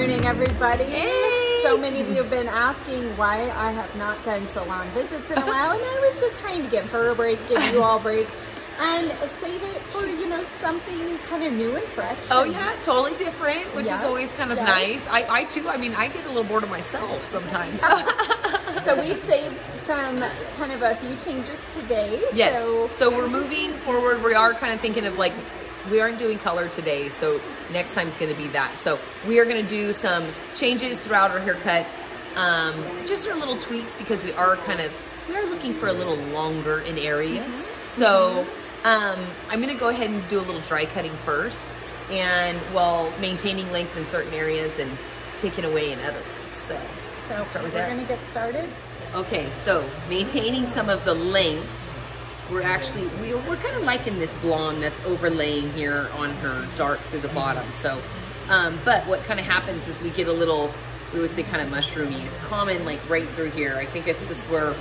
morning, everybody. Hey. So many of you have been asking why I have not done salon visits in a while, and I was just trying to give her a break, give you all a break, and save it for, you know, something kind of new and fresh. Oh yeah, totally different, which is always kind of yes. nice. I, I too, I mean, I get a little bored of myself sometimes. so we saved some kind of a few changes today. Yes. So, so we're moving forward. We are kind of thinking of like we aren't doing color today, so next time is going to be that. So we are going to do some changes throughout our haircut, um, just our little tweaks because we are kind of we are looking for a little longer in areas. Mm-hmm. So um, I'm going to go ahead and do a little dry cutting first, and while maintaining length in certain areas and taking away in other ones. So, so start with we're going to get started. Okay, so maintaining some of the length we're actually, we, we're kind of liking this blonde that's overlaying here on her dark through the bottom. So, um, but what kind of happens is we get a little, we always say kind of mushroomy. It's common like right through here. I think it's just where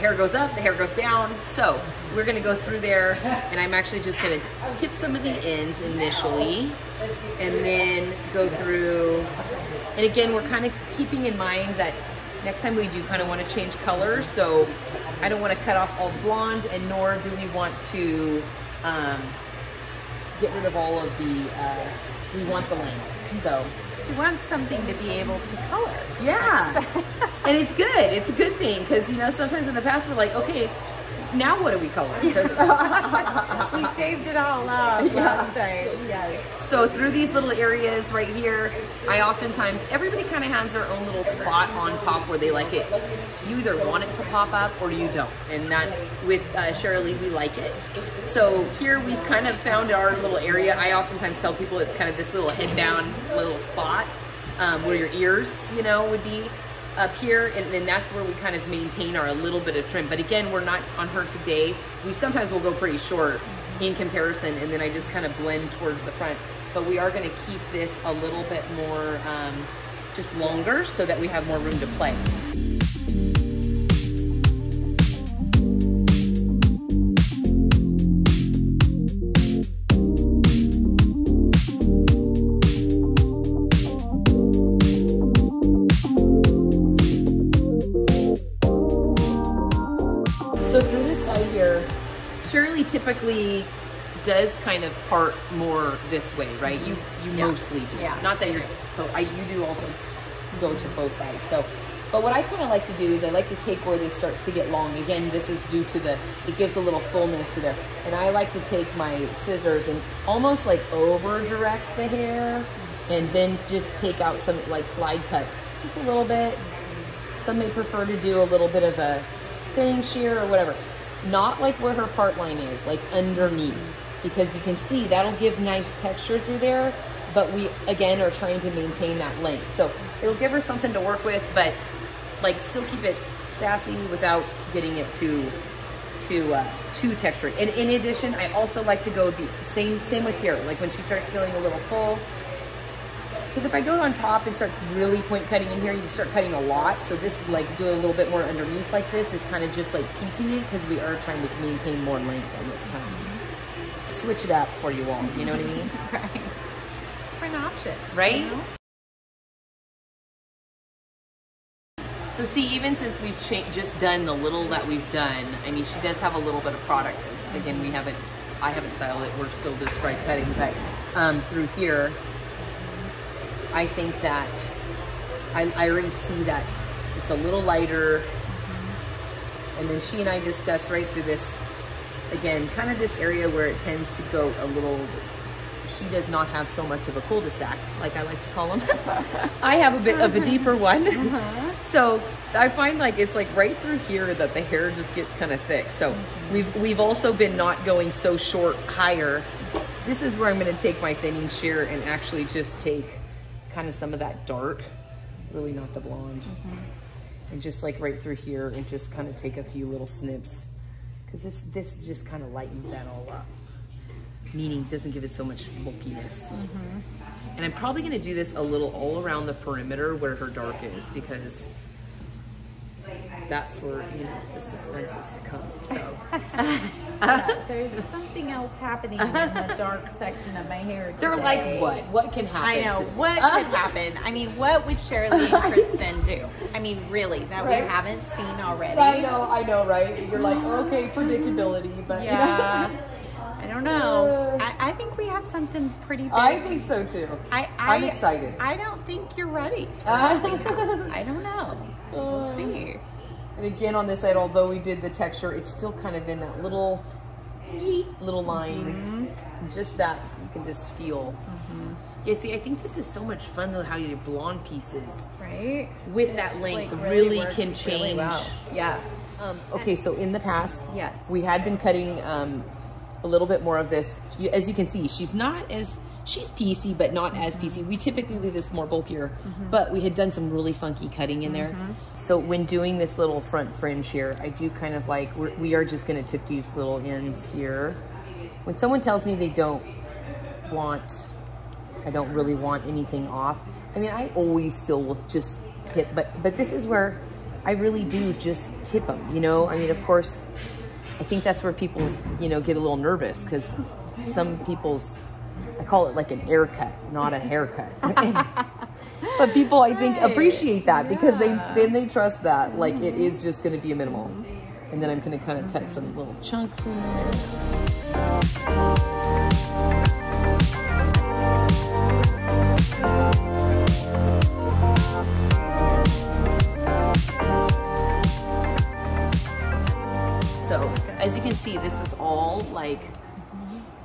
hair goes up, the hair goes down. So we're gonna go through there and I'm actually just gonna tip some of the ends initially and then go through. And again, we're kind of keeping in mind that next time we do kind of want to change colors. So I don't want to cut off all the blonde and nor do we want to um, get rid of all of the, uh, we want the length. So she wants something to be able to color. Yeah. and it's good. It's a good thing because, you know, sometimes in the past we're like, okay, now what do we color? we shaved it all off yeah. last time. Yes. So through these little areas right here, I oftentimes, everybody kind of has their own little spot on top where they like it. You either want it to pop up or you don't. And that, with uh, Sharalee, we like it. So here we've kind of found our little area. I oftentimes tell people it's kind of this little head down little spot um, where your ears, you know, would be up here and then that's where we kind of maintain our a little bit of trim. But again, we're not on her today. We sometimes will go pretty short in comparison and then I just kind of blend towards the front. But we are gonna keep this a little bit more um, just longer so that we have more room to play. Does kind of part more this way, right? You mm-hmm. you yeah. mostly do. Yeah. Not that you're so I you do also go to both sides. So but what I kind of like to do is I like to take where this starts to get long. Again, this is due to the, it gives a little fullness to there. And I like to take my scissors and almost like over direct the hair and then just take out some like slide cut, just a little bit. Some may prefer to do a little bit of a thinning shear or whatever not like where her part line is, like underneath, because you can see that'll give nice texture through there, but we, again, are trying to maintain that length. So it'll give her something to work with, but like still keep it sassy without getting it too, too, uh, too textured. And in addition, I also like to go the same, same with here. Like when she starts feeling a little full, because if I go on top and start really point cutting in here, you start cutting a lot. So this like doing a little bit more underneath like this is kind of just like piecing it because we are trying to maintain more length on this time. Switch it up for you all, you know what I mean? right. For an option. Right? You know? So see, even since we've just done the little that we've done, I mean, she does have a little bit of product. Again, we haven't, I haven't styled it. We're still just dry cutting, but um, through here, I think that I, I already see that it's a little lighter. And then she and I discuss right through this, again, kind of this area where it tends to go a little, she does not have so much of a cul-de-sac, like I like to call them. I have a bit of a deeper one. Uh -huh. so I find like it's like right through here that the hair just gets kind of thick. So mm -hmm. we've, we've also been not going so short higher. This is where I'm gonna take my thinning shear and actually just take kind of some of that dark, really not the blonde. Mm -hmm. And just like right through here and just kind of take a few little snips because this, this just kind of lightens that all up. Meaning it doesn't give it so much bulkiness. Mm -hmm. And I'm probably gonna do this a little all around the perimeter where her dark is because that's where, you know, the suspense is to come, so. there's something else happening in the dark section of my hair. Today. They're like, what? What can happen? I know. What could happen? I mean, what would Sharalee and Kristen do? I mean, really, that right. we haven't seen already. I know, I know, right? You're like, okay, predictability, but yeah. You know. I don't know. I, I, think we have something pretty big. I think so too. I, I, am excited. I don't think you're ready. Uh, I don't know. We'll see. And again, on this side, although we did the texture, it's still kind of in that little, little line. Mm -hmm. Just that you can just feel. Mm -hmm. Yeah, see, I think this is so much fun though, how your blonde pieces, right, with that length like really, really can change. Really well. Yeah. Um, okay, so in the past, yeah, we had been cutting um, a little bit more of this. As you can see, she's not as she's PC, but not as PC. We typically leave this more bulkier, mm -hmm. but we had done some really funky cutting in there. Mm -hmm. So when doing this little front fringe here, I do kind of like, we're, we are just gonna tip these little ends here. When someone tells me they don't want, I don't really want anything off, I mean, I always still will just tip, but, but this is where I really do just tip them, you know? I mean, of course, I think that's where people, you know, get a little nervous because some people's I call it like an air cut, not a haircut. but people, I think, appreciate that because yeah. they then they trust that like it is just going to be a minimal. And then I'm going to kind of cut some little chunks in there.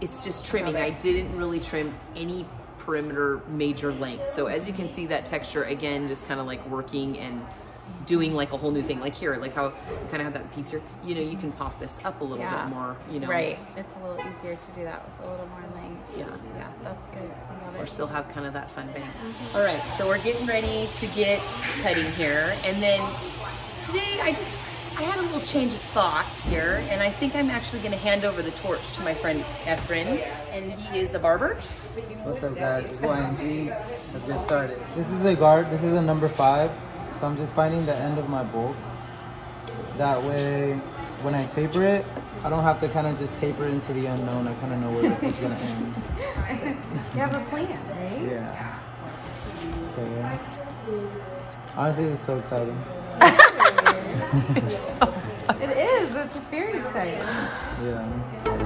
It's just trimming. I didn't really trim any perimeter major length. So as you can see that texture, again, just kind of like working and doing like a whole new thing. Like here, like how you kind of have that piece here, you know, you can pop this up a little yeah. bit more, you know. Right. It's a little easier to do that with a little more length. Yeah. Yeah, that's good. Or still have kind of that fun bang. Mm -hmm. All right, so we're getting ready to get cutting here. And then today I just I had a little change of thought here, and I think I'm actually going to hand over the torch to my friend Efran, and he is a barber. What's up, guys? It's YNG. Let's get started. This is a guard. This is a number five, so I'm just finding the end of my bolt. That way, when I taper it, I don't have to kind of just taper it into the unknown. I kind of know where it's going to end. You have a plan, right? Yeah. Okay. Honestly, this is so exciting. it is. It's very exciting. Yeah.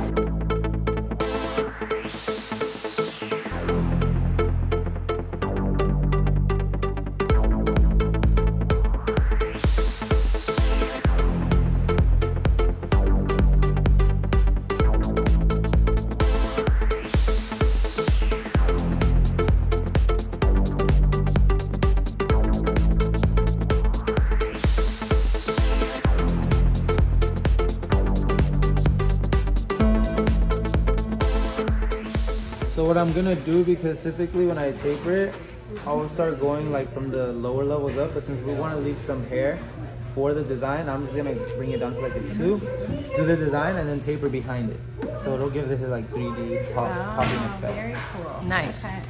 I'm gonna do because typically when I taper it, I will start going like from the lower levels up. But since we want to leave some hair for the design, I'm just gonna bring it down to like a two, do the design, and then taper behind it. So it'll give this like 3D pop, oh, popping effect. Very cool. Nice. Okay.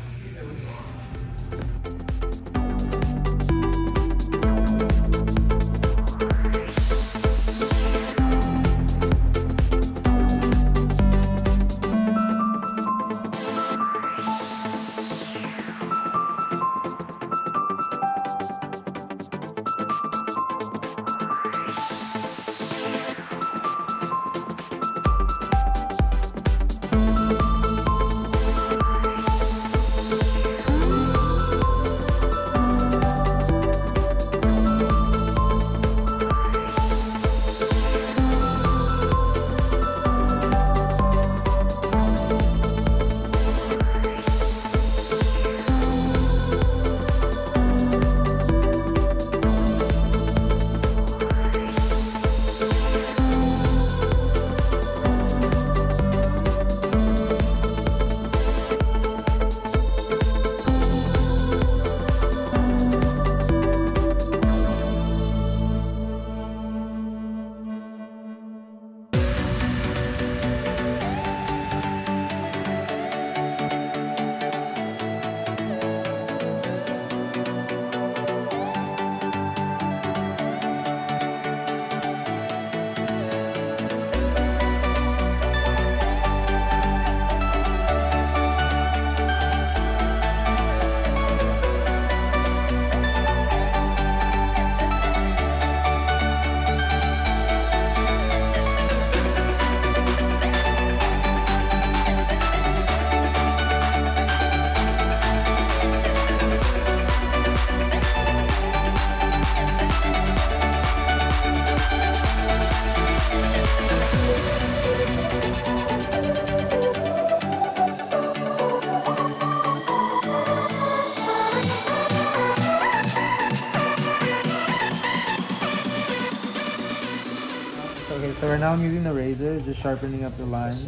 Now I'm using the razor, just sharpening up the lines.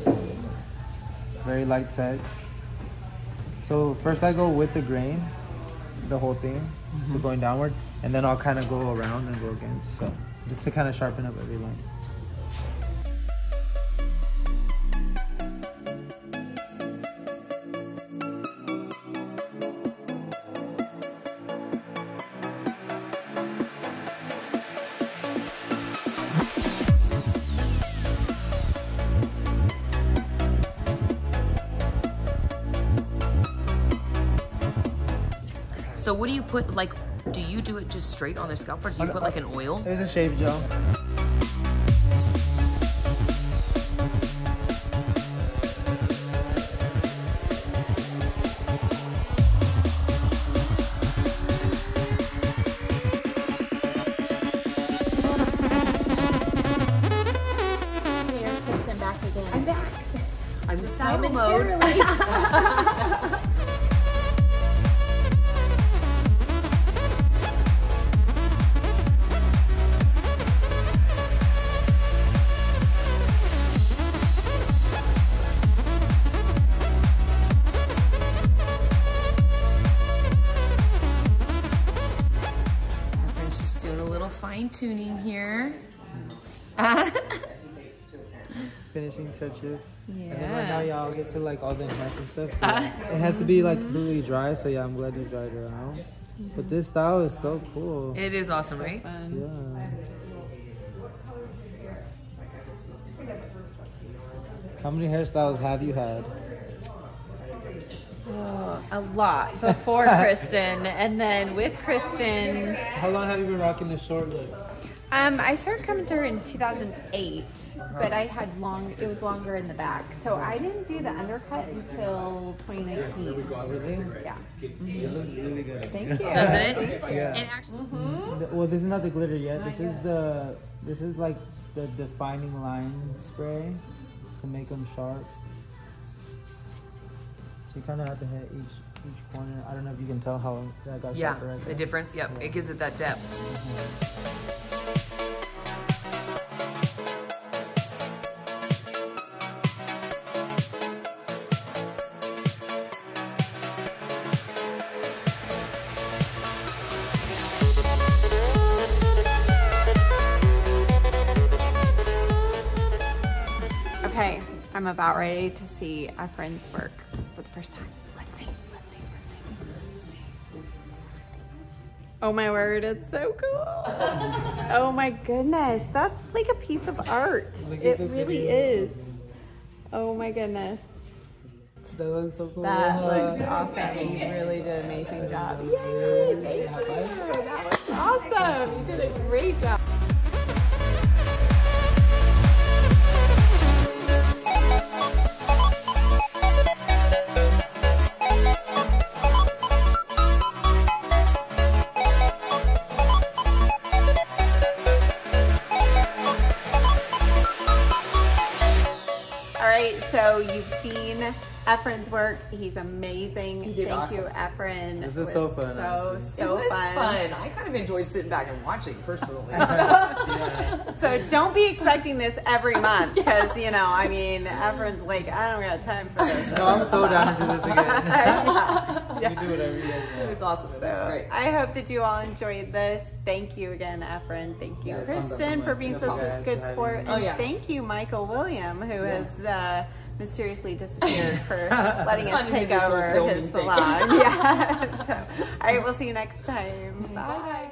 Very light touch. So first I go with the grain, the whole thing, mm-hmm. so going downward, and then I'll kind of go around and go again. So just to kind of sharpen up every line. So what do you put, like, do you do it just straight on their scalp or do you put like an oil? There's a shave gel. I'm back. I'm just style mode. fine tuning here. Finishing touches. Yeah. And then right now y'all get to like all the and stuff. Uh, it has to be like completely dry, so yeah, I'm glad you dried her out. But this style is so cool. It is awesome, right? Yeah. How many hairstyles have you had? Oh, a lot before Kristen, and then with Kristen. How long have you been rocking the short look? Um, I started coming to her in 2008, but I had long. It was longer in the back, so I didn't do the undercut until 2019. Really? Yeah. It looks really good. Thank you. Doesn't it? Yeah. And actually, mm-hmm. well, this is not the glitter yet. This is the. This is like the defining line spray to make them sharp. So you kind of have to hit each each corner. I don't know if you can tell how that got yeah, right the difference. Yep, yeah. it gives it that depth. Mm -hmm. About ready to see our friend's work for the first time. Let's see, let's see, let's see, let's see. Oh my word, it's so cool. oh my goodness, that's like a piece of art. It really is. Oh my goodness. That looks so cool. That looks awesome. You really did an amazing job. Yay! Thank you. That was awesome. You did a great job. Efran's work. He's amazing. Thank awesome. you, Efran. This is so fun. So, so it fun. fun. I kind of enjoyed sitting back and watching personally. so, yeah. so don't be expecting this every month because, yeah. you know, I mean, Efran's like, I don't got time for this. no, I'm so down to this again. yeah. You can do whatever you guys want. It's awesome. That's so, great. I hope that you all enjoyed this. Thank you again, Efran. Thank you, Kristen, for being such a good sport. Oh, and yeah. thank you, Michael William, who has uh, mysteriously disappeared for letting us take over his salon. yeah. so, all right, we'll see you next time. Bye. Bye.